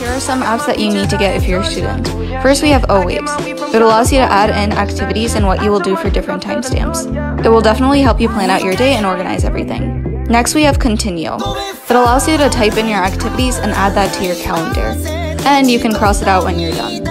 Here are some apps that you need to get if you're a student. First, we have O-Waves. It allows you to add in activities and what you will do for different timestamps. It will definitely help you plan out your day and organize everything. Next, we have Continuo. It allows you to type in your activities and add that to your calendar. And you can cross it out when you're done.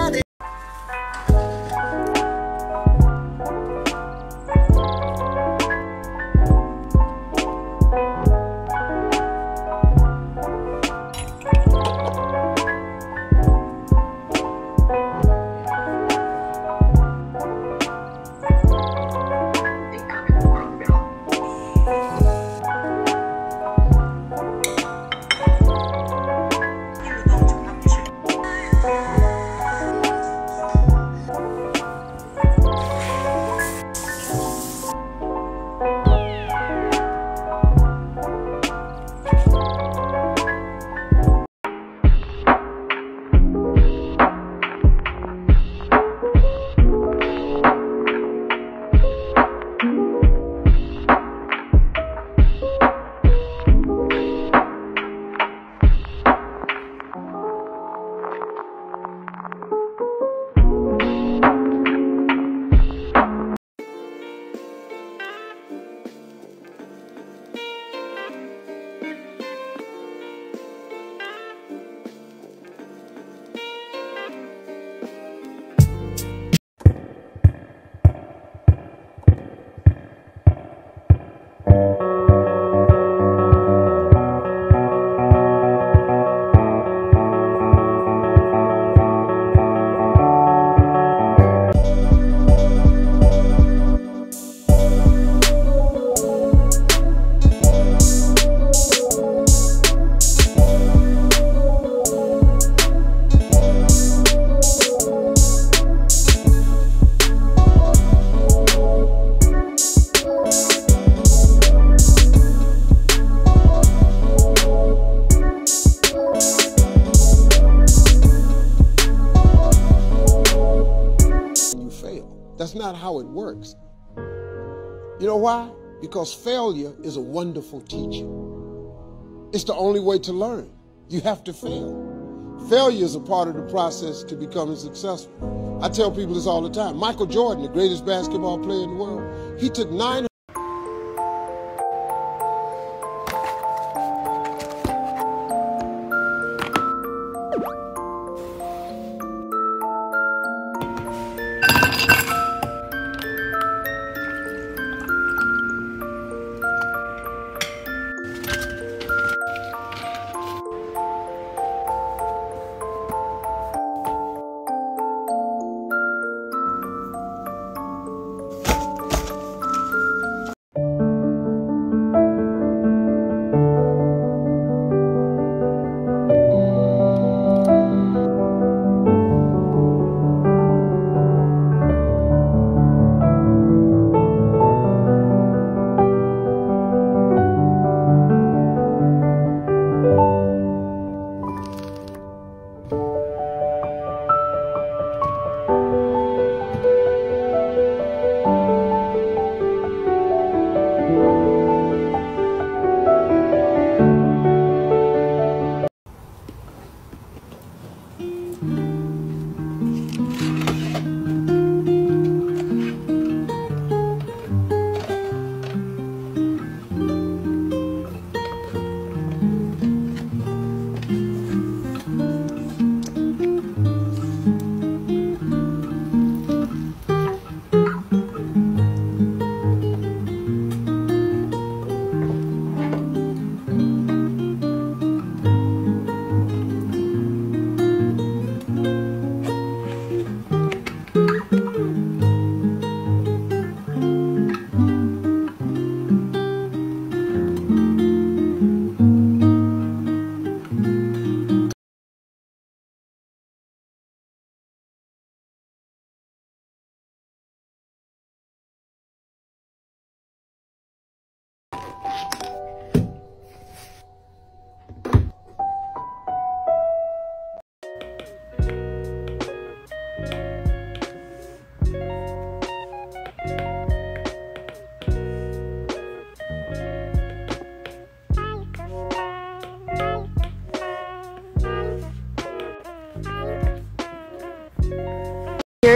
Not how it works. You know why? Because failure is a wonderful teacher. It's the only way to learn. You have to fail. Failure is a part of the process to becoming successful. I tell people this all the time. Michael Jordan, the greatest basketball player in the world, he took nine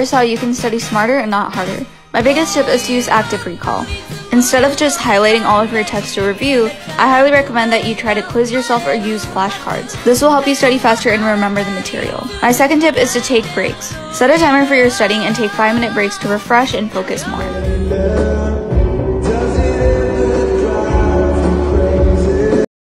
here's how you can study smarter and not harder. My biggest tip is to use active recall. Instead of just highlighting all of your text to review, I highly recommend that you try to quiz yourself or use flashcards. This will help you study faster and remember the material. My second tip is to take breaks. Set a timer for your studying and take 5 minute breaks to refresh and focus more.